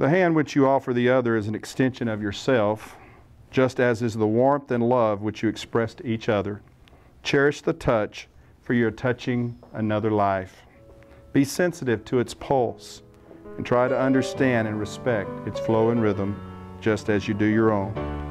The hand which you offer the other is an extension of yourself, just as is the warmth and love which you express to each other. Cherish the touch, for you're touching another life. Be sensitive to its pulse and try to understand and respect its flow and rhythm just as you do your own.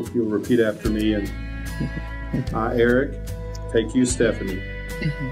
If you'll repeat after me, and I, Erik, take you, Stephanie,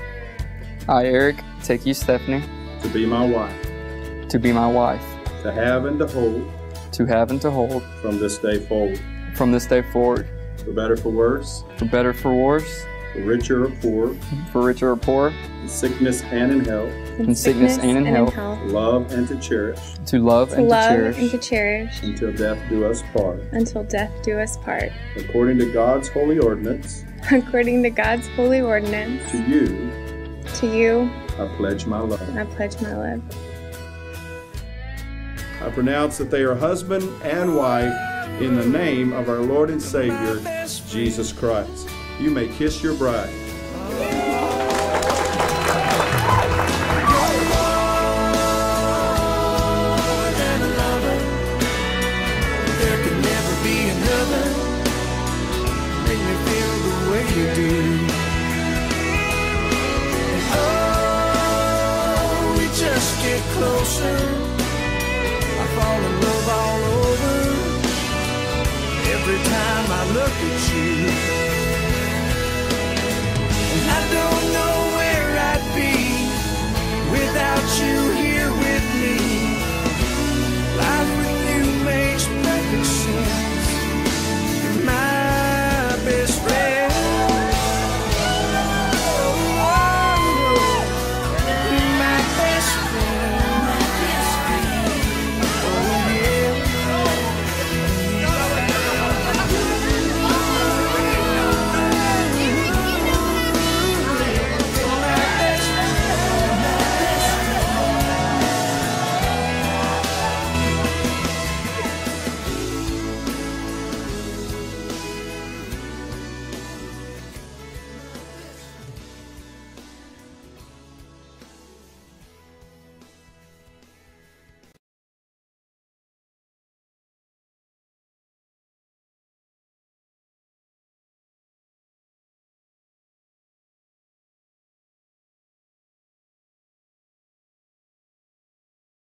I, Erik, take you, Stephanie, to be my wife, to be my wife, to have and to hold. To have and to hold. From this day forward, from this day forward, for better, for worse, for better, for worse, for richer or poor, for richer or poor, in sickness and in health, in sickness and in health, to love and to cherish, to love to and to cherish, and to cherish until death do us part. until death do us part. According to God's holy ordinance, According to God's holy ordinance, to you to you I pledge my love. I pledge my love. I pronounce that they are husband and wife in the name of our Lord and Savior, Jesus Christ. You may kiss your bride. Oh. I fall in love all over. Every time I look at you. I don't know